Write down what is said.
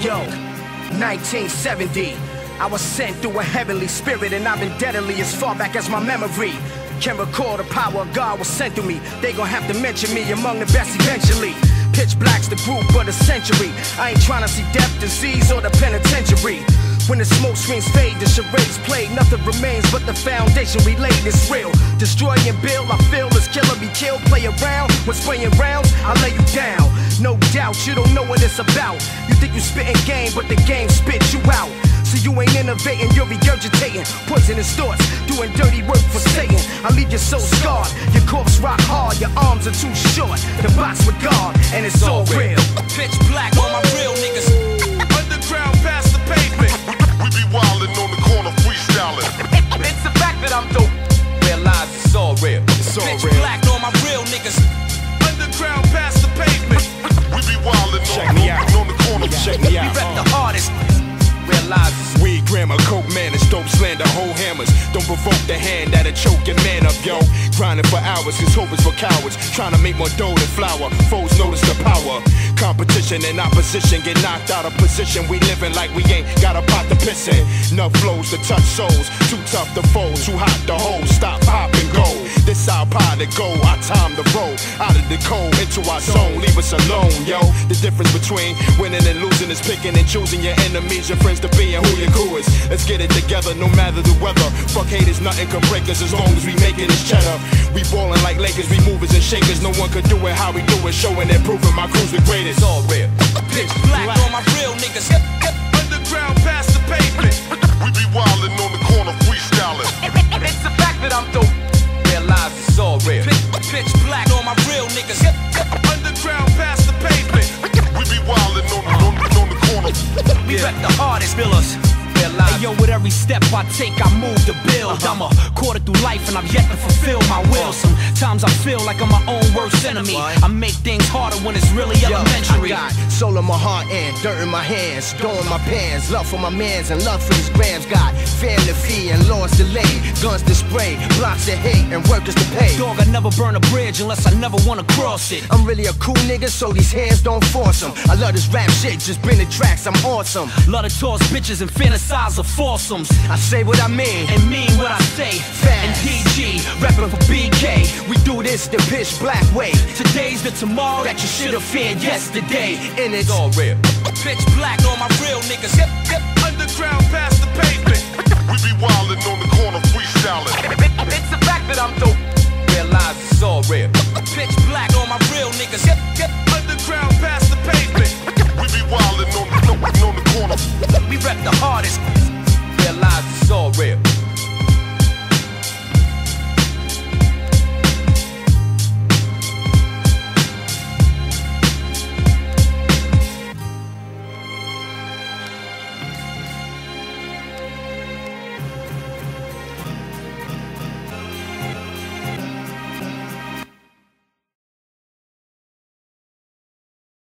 Yo, 1970. I was sent through a heavenly spirit, and I've been deadly as far back as my memory. Can recall the power of God was sent through me. They gon' have to mention me among the best eventually. Pitch black's the group of the century. I ain't trying to see death, disease, or the penitentiary. When the smoke screens fade, the charades play. Nothing remains but the foundation we laid is real. Destroy and build, I feel this killer be killed. Play around, when spraying rounds, I lay you down. No doubt, you don't know what it's about. You think you spitting game, but the game spit you out. So you ain't innovating, you're regurgitating poisonous thoughts, doing dirty work for Satan. I leave your soul scarred, your corpse rock hard, your arms are too short. The box with God, and it's all real. Pitch black on my real niggas. Underground past the pavement. We be wildin' on the corner freestyling. It's the fact that I'm dope. Realize it's all real. It's all Pitch real. black the hand that'll choke your man up, yo. Grinding for hours, his hope is for cowards. Trying to make more dough than flour. Foes notice the power. Competition and opposition get knocked out of position. We living like we ain't got a pot to piss in. Enough flows to touch souls. Too tough to fold, too hot to hold. Stop, hop, and go. This our pie to go. Our time to roll. Out of the cold into our zone. Leave us alone, yo. The difference between winning and losing is picking and choosing your enemies, your friends to be, and who your crew is. Let's get it together, no matter the weather. Fuck haters, nothing can break us as long as we making this cheddar. We ballin' like Lakers, we movers and shakers. No one could do it how we do it, showing and proving my crew's the greatest. all real. Pitch black on my real niggas. Underground past the pavement. We be wildin' on the corner freestyling. It's the fact that I'm dope. Realize it's all real. Pitch, pitch black on my real niggas. Underground past the pavement. We be wildin' on, on, on the corner. We rep the hardest. Billers. Realize Hey, yo, with every step I take, I move to build. I'm a quarter through life and I've yet to fulfill my will. Sometimes I feel like I'm my own worst enemy. I make things harder when it's really elementary. Soul in my heart and dirt in my hands, dough in my pants, love for my mans and love for these grams. Got to fee and laws to lay, guns to spray, blocks to hate and workers to pay. Dog, I never burn a bridge unless I never wanna cross it. I'm really a cool nigga, so these hands don't force them. I love this rap shit, just bring the tracks, I'm awesome. Love to toss bitches and fantasize of foursomes. I say what I mean. And mean what I say. Fast. And DG, rapping for BK. We do this the pitch black way. Today's the tomorrow that you should have feared yesterday. And it's all real. Pitch black on my real niggas. Underground past the